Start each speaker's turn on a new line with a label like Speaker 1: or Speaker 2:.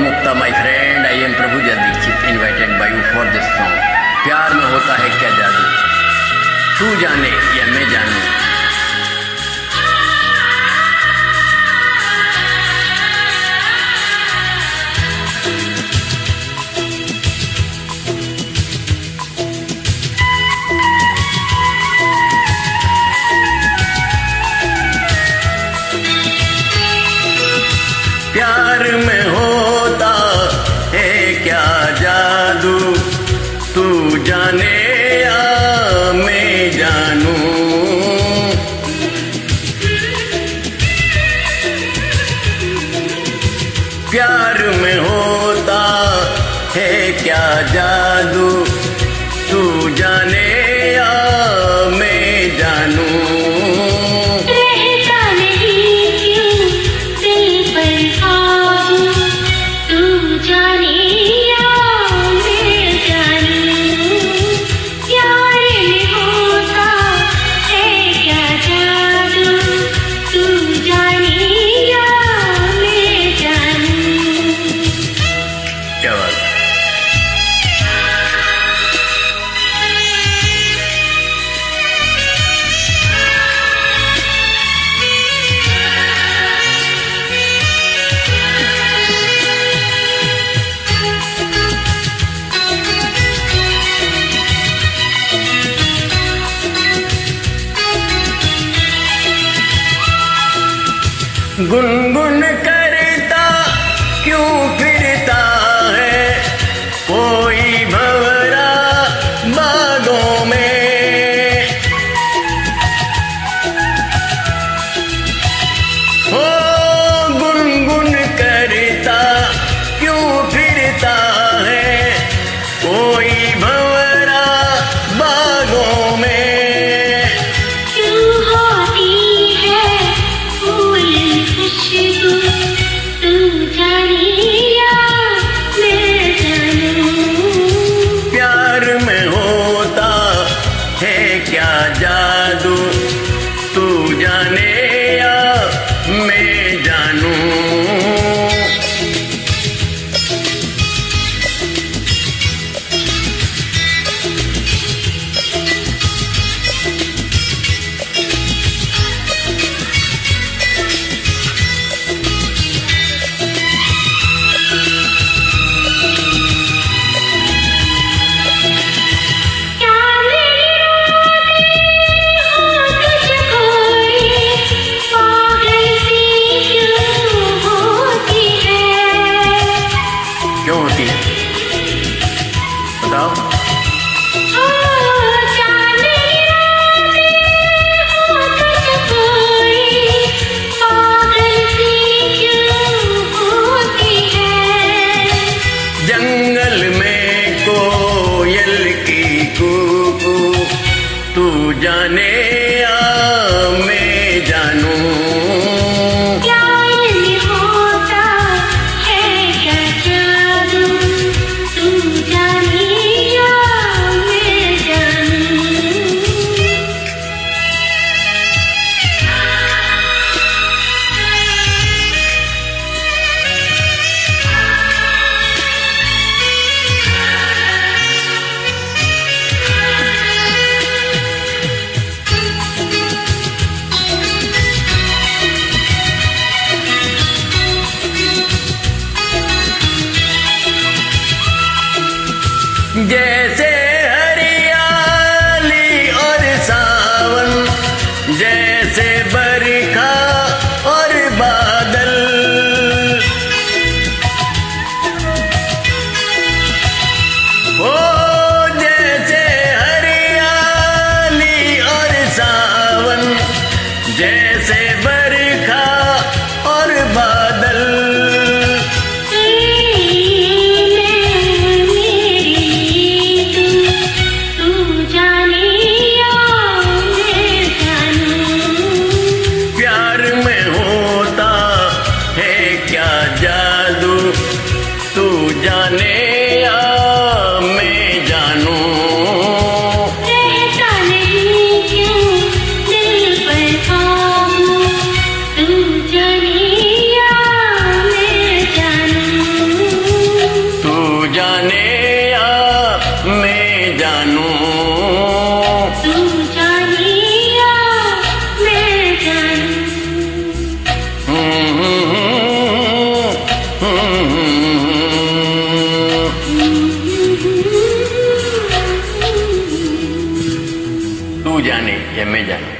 Speaker 1: Mukta my friend I am Prabhuja Dikshit invited by you for this song प्यार में होता है क्या जादू? तू जाने या मैं जानू? प्यार में गुनगुन करता क्यों जादू तू जाने या मैं
Speaker 2: Tchau.
Speaker 1: जैसे बरखा और बादल। प्यार में होता है क्या जादू? तू
Speaker 2: जाने
Speaker 1: जाने या मैं जानूं